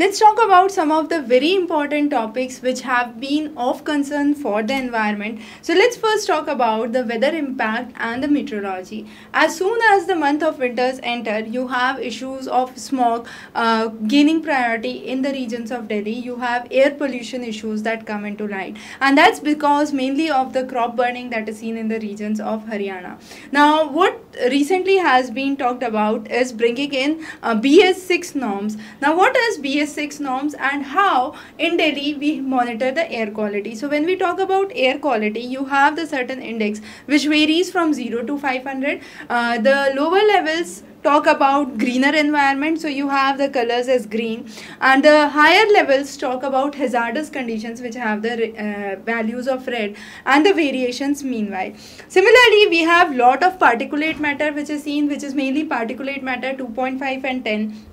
let's talk about some of the very important topics which have been of concern for the environment. So let's first talk about the weather impact and the meteorology. As soon as the month of winters enter, you have issues of smog uh, gaining priority in the regions of Delhi. You have air pollution issues that come into light, and that's because mainly of the crop burning that is seen in the regions of Haryana. Now, what recently has been talked about is bringing in uh, BS6 norms. Now, what is BS6 norms and how in Delhi we monitor the air quality? So, when we talk about air quality, you have the certain index which varies from 0 to 500. Uh, the lower levels talk about greener environment so you have the colors as green and the higher levels talk about hazardous conditions which have the uh, values of red and the variations meanwhile similarly we have lot of particulate matter which is seen which is mainly particulate matter 2.5 and 10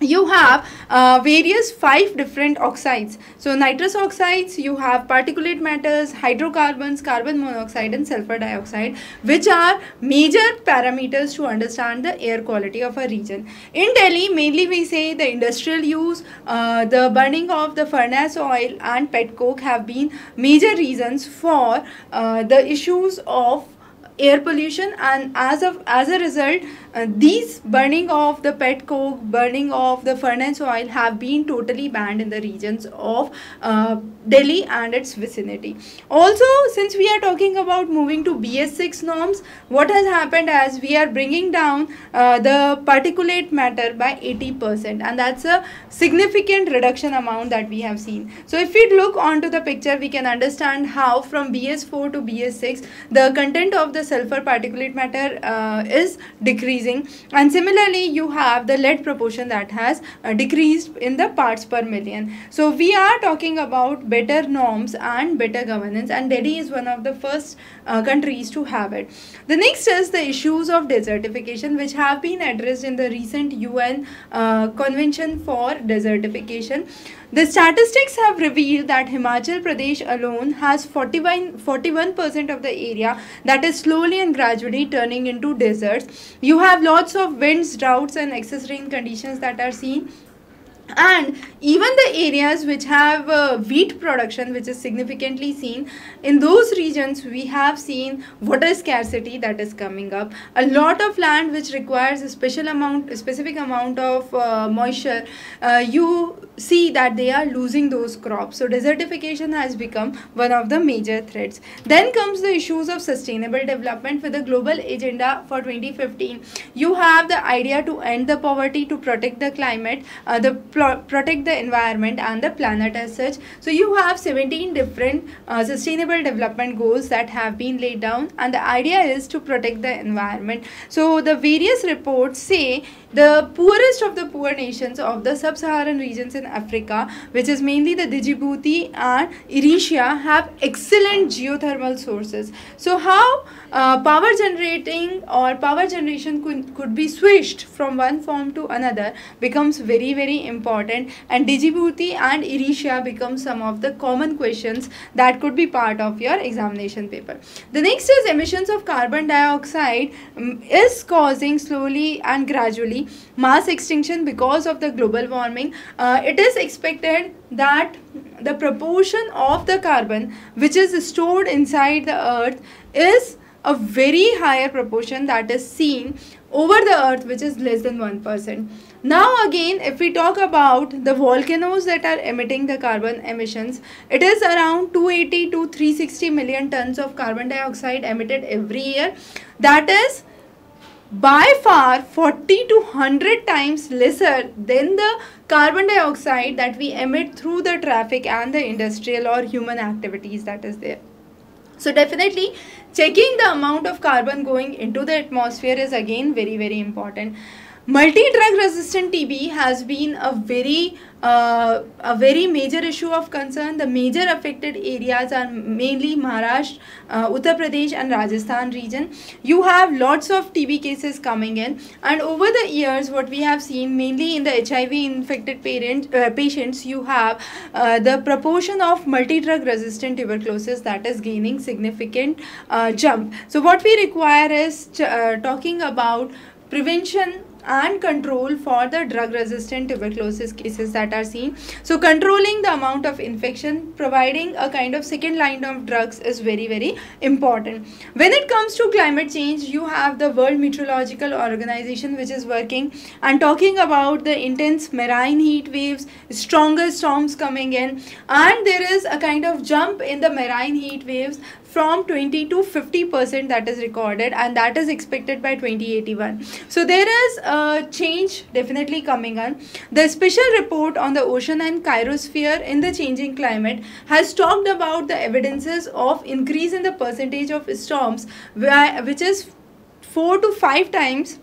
you have uh, various five different oxides. So nitrous oxides you have particulate matters hydrocarbons carbon monoxide and sulfur dioxide which are major parameters to understand the air quality of a region. In delhi mainly we say the industrial use uh, the burning of the furnace oil and pet coke have been major reasons for uh, the issues of air pollution and as of as a result uh, these burning of the pet coke burning of the furnace oil have been totally banned in the regions of uh, delhi and its vicinity. Also since we are talking about moving to bs6 norms what has happened as we are bringing down uh, the particulate matter by 80% and that's a significant reduction amount that we have seen. So if we look onto the picture we can understand how from bs4 to bs6 the content of the sulfur particulate matter uh, is decreasing. And similarly you have the lead proportion that has uh, decreased in the parts per million. So we are talking about better norms and better governance and delhi is one of the first uh, countries to have it. The next is the issues of desertification which have been addressed in the recent un uh, convention for desertification the statistics have revealed that Himachal Pradesh alone has 41, 41% of the area that is slowly and gradually turning into deserts. You have lots of winds, droughts and excess rain conditions that are seen and even the areas which have uh, wheat production which is significantly seen in those regions we have seen water scarcity that is coming up. A lot of land which requires a special amount a specific amount of uh, moisture uh, you see that they are losing those crops. So desertification has become one of the major threats. Then comes the issues of sustainable development with the global agenda for 2015 you have the idea to end the poverty to protect the climate. Uh, the protect the environment and the planet as such. So you have 17 different uh, sustainable development goals that have been laid down and the idea is to protect the environment. So the various reports say the poorest of the poor nations of the sub-Saharan regions in Africa, which is mainly the Djibouti and Eritrea, have excellent geothermal sources. So how uh, power generating or power generation could, could be switched from one form to another becomes very very important and Djibouti and Eritrea become some of the common questions that could be part of your examination paper. The next is emissions of carbon dioxide um, is causing slowly and gradually mass extinction because of the global warming, uh, it is expected that the proportion of the carbon which is stored inside the earth is a very higher proportion that is seen over the earth which is less than 1%. Now again if we talk about the volcanoes that are emitting the carbon emissions it is around 280 to 360 million tons of carbon dioxide emitted every year that is by far 40 to 100 times lesser than the carbon dioxide that we emit through the traffic and the industrial or human activities that is there. So definitely checking the amount of carbon going into the atmosphere is again very very important. Multi-drug resistant TB has been a very uh, a very major issue of concern. The major affected areas are mainly Maharashtra, uh, Uttar Pradesh and Rajasthan region. You have lots of TB cases coming in and over the years what we have seen mainly in the HIV infected parent, uh, patients you have uh, the proportion of multi-drug resistant tuberculosis that is gaining significant uh, jump. So what we require is uh, talking about prevention and control for the drug resistant tuberculosis cases that are seen. So controlling the amount of infection providing a kind of second line of drugs is very very important. When it comes to climate change you have the world meteorological organization which is working and talking about the intense marine heat waves stronger storms coming in. And there is a kind of jump in the marine heat waves from 20 to 50 percent that is recorded and that is expected by 2081 so there is a change definitely coming on. The special report on the ocean and cryosphere in the changing climate has talked about the evidences of increase in the percentage of storms which is 4 to 5 times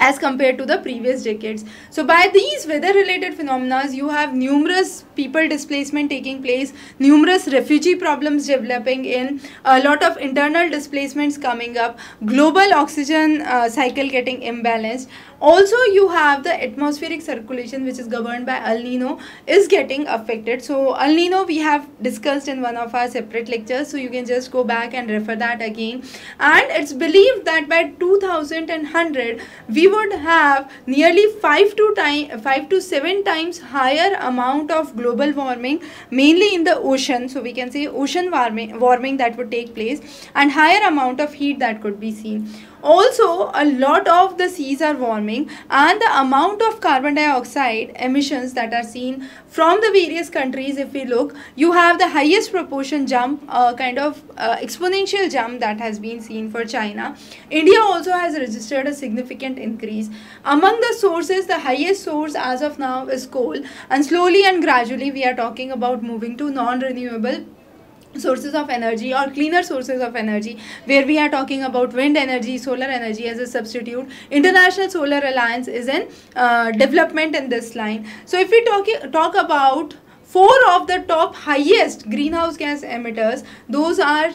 as compared to the previous decades. So by these weather related phenomena, you have numerous people displacement taking place, numerous refugee problems developing in, a lot of internal displacements coming up, global oxygen uh, cycle getting imbalanced also you have the atmospheric circulation which is governed by El Nino is getting affected. So El Nino we have discussed in one of our separate lectures so you can just go back and refer that again. And it's believed that by 2100 we would have nearly 5 to time 5 to 7 times higher amount of global warming mainly in the ocean. So we can say ocean warming warming that would take place and higher amount of heat that could be seen also, a lot of the seas are warming and the amount of carbon dioxide emissions that are seen from the various countries, if we look, you have the highest proportion jump, uh, kind of uh, exponential jump that has been seen for China. India also has registered a significant increase. Among the sources, the highest source as of now is coal and slowly and gradually we are talking about moving to non-renewable sources of energy or cleaner sources of energy where we are talking about wind energy solar energy as a substitute. International solar alliance is in uh, development in this line. So if we talk talk about four of the top highest greenhouse gas emitters those are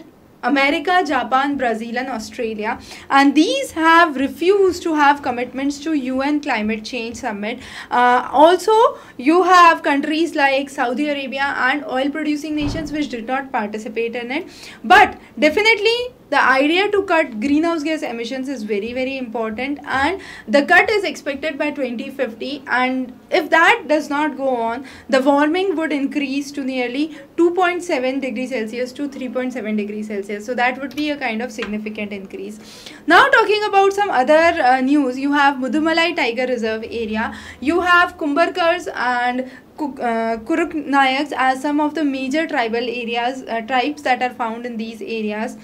America, Japan, Brazil and Australia and these have refused to have commitments to UN climate change summit. Uh, also you have countries like Saudi Arabia and oil producing nations which did not participate in it but definitely the idea to cut greenhouse gas emissions is very very important and the cut is expected by 2050 and if that does not go on the warming would increase to nearly 2.7 degrees celsius to 3.7 degrees celsius. So that would be a kind of significant increase. Now talking about some other uh, news you have mudumalai tiger reserve area. You have kumbarkars and uh, Kuruknayaks as some of the major tribal areas, uh, tribes that are found in these areas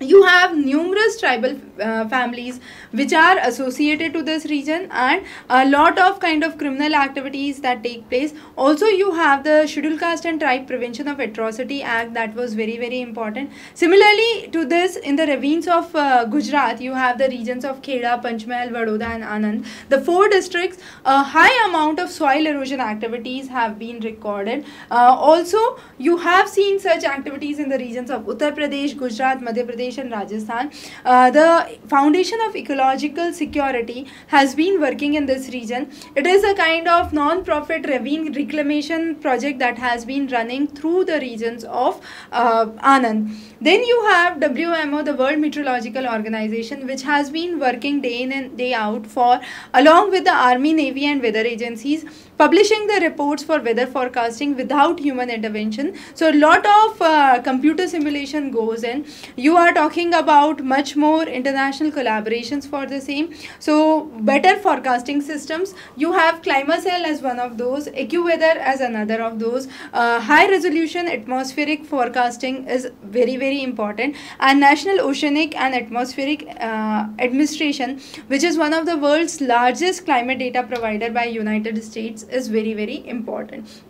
you have numerous tribal uh, families which are associated to this region and a lot of kind of criminal activities that take place. Also you have the scheduled caste and tribe prevention of atrocity act that was very very important. Similarly to this in the ravines of uh, gujarat you have the regions of kheda panchmahal vadodara and anand. The four districts a high amount of soil erosion activities have been recorded. Uh, also you have seen such activities in the regions of uttar pradesh gujarat madhya pradesh Rajasthan. Uh, the Foundation of Ecological Security has been working in this region. It is a kind of non-profit ravine reclamation project that has been running through the regions of uh, Anand. Then you have WMO, the World Meteorological Organization, which has been working day in and day out for, along with the Army, Navy and weather agencies, publishing the reports for weather forecasting without human intervention. So a lot of uh, computer simulation goes in. You are talking about much more international collaborations for the same. So better forecasting systems. You have ClimaCell as one of those, AccuWeather as another of those. Uh, high resolution atmospheric forecasting is very very important and National Oceanic and Atmospheric uh, Administration which is one of the world's largest climate data provider by United States is very very important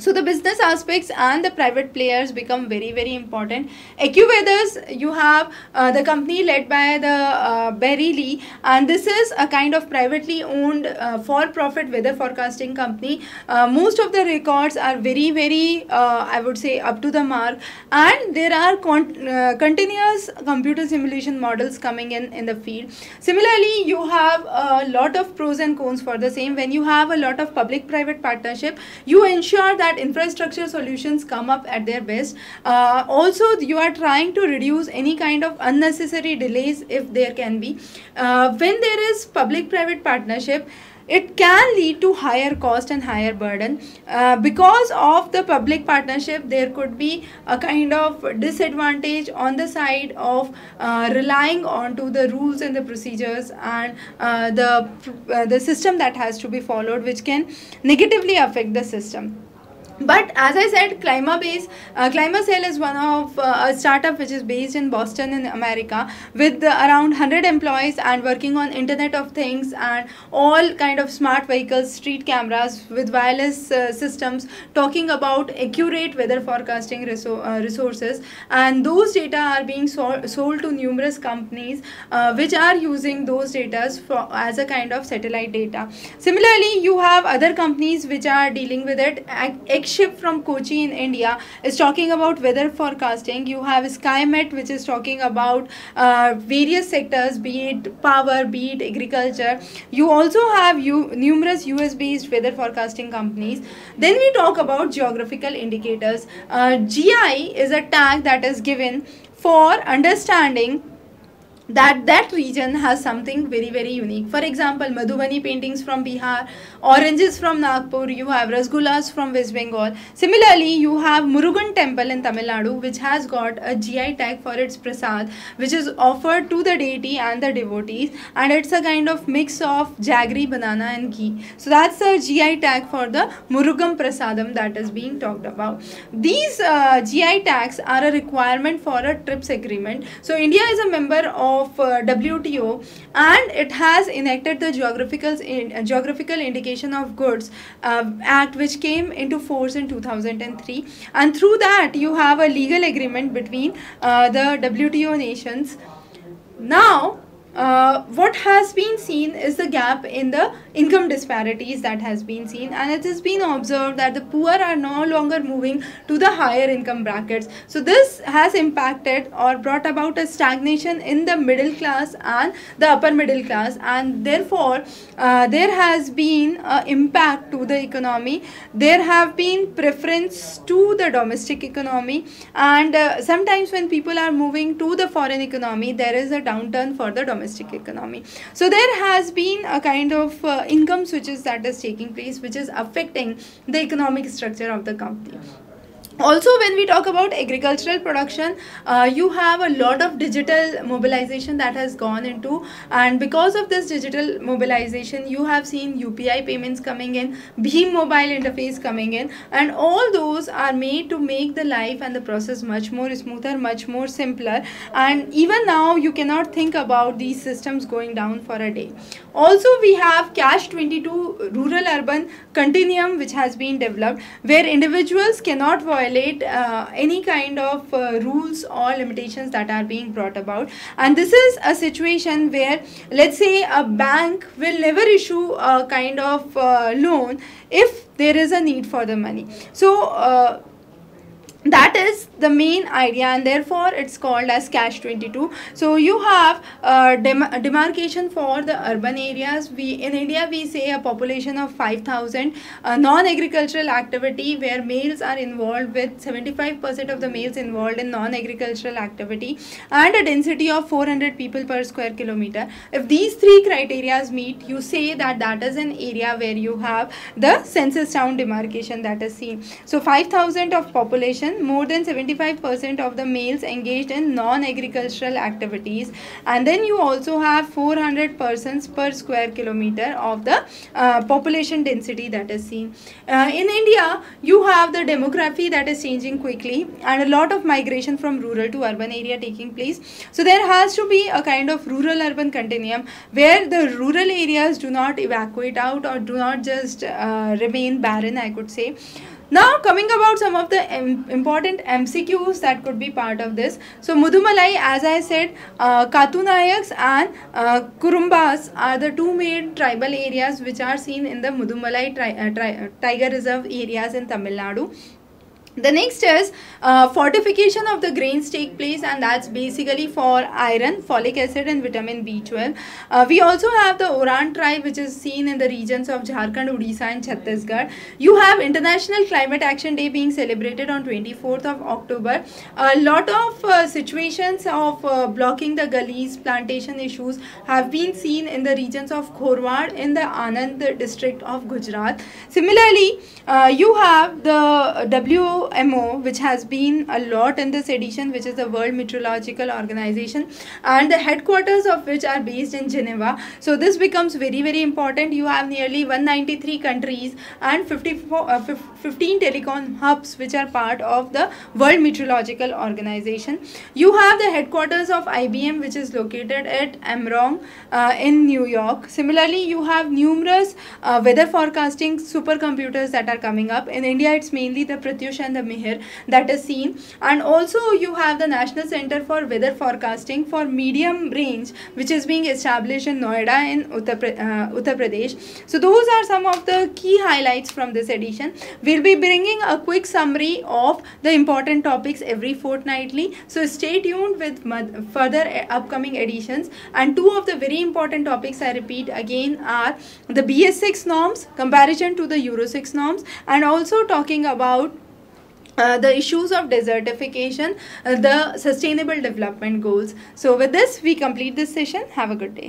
so the business aspects and the private players become very very important. AccuWeathers you have uh, the company led by the uh, Barry Lee and this is a kind of privately owned uh, for profit weather forecasting company. Uh, most of the records are very very uh, I would say up to the mark. And there are con uh, continuous computer simulation models coming in in the field. Similarly you have a lot of pros and cons for the same. When you have a lot of public private partnership you ensure that that infrastructure solutions come up at their best. Uh, also, you are trying to reduce any kind of unnecessary delays if there can be. Uh, when there is public-private partnership, it can lead to higher cost and higher burden uh, because of the public partnership there could be a kind of disadvantage on the side of uh, relying on to the rules and the procedures and uh, the uh, the system that has to be followed which can negatively affect the system but as I said, ClimaBase, uh, is one of uh, a startup which is based in Boston in America with uh, around 100 employees and working on Internet of Things and all kind of smart vehicles, street cameras with wireless uh, systems talking about accurate weather forecasting uh, resources and those data are being so- sold to numerous companies uh, which are using those data as a kind of satellite data. Similarly, you have other companies which are dealing with it. Ship from Kochi in India is talking about weather forecasting. You have SkyMet, which is talking about uh, various sectors, be it power, be it agriculture. You also have you numerous US based weather forecasting companies. Then we talk about geographical indicators. Uh, GI is a tag that is given for understanding that that region has something very very unique. For example madhubani paintings from bihar oranges from nagpur you have rasgullas from west bengal. Similarly you have murugan temple in tamil nadu which has got a gi tag for its prasad which is offered to the deity and the devotees and it's a kind of mix of jaggery banana and ghee. So that's a gi tag for the murugam prasadam that is being talked about. These uh, gi tags are a requirement for a trips agreement. So india is a member of of uh, WTO and it has enacted the geographical in, uh, geographical indication of goods uh, act which came into force in 2003 and through that you have a legal agreement between the WTO nations. Now uh, what has been seen is the gap in the income disparities that has been seen and it has been observed that the poor are no longer moving to the higher income brackets. So this has impacted or brought about a stagnation in the middle class and the upper middle class and therefore uh, there has been an impact to the economy. There have been preference to the domestic economy and uh, sometimes when people are moving to the foreign economy there is a downturn for the domestic domestic economy. So there has been a kind of uh, income switches that is taking place which is affecting the economic structure of the company also when we talk about agricultural production uh, you have a lot of digital mobilization that has gone into. And because of this digital mobilization you have seen upi payments coming in bhim mobile interface coming in. And all those are made to make the life and the process much more smoother much more simpler. And even now you cannot think about these systems going down for a day also we have catch 22 rural urban continuum which has been developed where individuals cannot violate uh, any kind of uh, rules or limitations that are being brought about. And this is a situation where let's say a bank will never issue a kind of uh, loan if there is a need for the money. So uh, that is the main idea and therefore it's called as catch 22 so you have uh, dem- demarcation for the urban areas. We in india we say a population of 5000 uh, non agricultural activity where males are involved with 75% of the males involved in non agricultural activity and a density of 400 people per square kilometer. If these three criterias meet you say that that is an area where you have the census town demarcation that is seen. So 5000 of population more than 75% of the males engaged in non-agricultural activities and then you also have 400 persons per square kilometer of the uh, population density that is seen. Uh, in India, you have the demography that is changing quickly and a lot of migration from rural to urban area taking place. So there has to be a kind of rural-urban continuum where the rural areas do not evacuate out or do not just uh, remain barren, I could say. Now coming about some of the important MCQs that could be part of this. So Mudumalai as I said, uh, Katunayaks and uh, Kurumbas are the two main tribal areas which are seen in the Mudumalai tri- uh, tri- uh, Tiger Reserve areas in Tamil Nadu the next is uh, fortification of the grains take place and that's basically for iron folic acid and vitamin b12 uh, we also have the oraon tribe which is seen in the regions of jharkhand odisha and chhattisgarh. You have international climate action day being celebrated on 24th of october. A lot of uh, situations of uh, blocking the gullies plantation issues have been seen in the regions of khorwad in the anand district of gujarat. Similarly uh, you have the WMO which has been a lot in this edition, which is the World Meteorological Organization, and the headquarters of which are based in Geneva. So this becomes very, very important. You have nearly 193 countries and 54, uh, 15 telecom hubs which are part of the World Meteorological Organization. You have the headquarters of IBM, which is located at Armonk uh, in New York. Similarly, you have numerous uh, weather forecasting supercomputers that are coming up. In India, it's mainly the Pratyush and the Mihir that is seen and also you have the National Center for Weather Forecasting for medium range which is being established in Noida in Uttar, uh, Uttar Pradesh. So those are some of the key highlights from this edition. We'll be bringing a quick summary of the important topics every fortnightly. So stay tuned with further uh, upcoming editions and two of the very important topics I repeat again are the BS6 norms comparison to the Euro 6 norms and also talking about uh, the issues of desertification, uh, the sustainable development goals. So with this, we complete this session. Have a good day.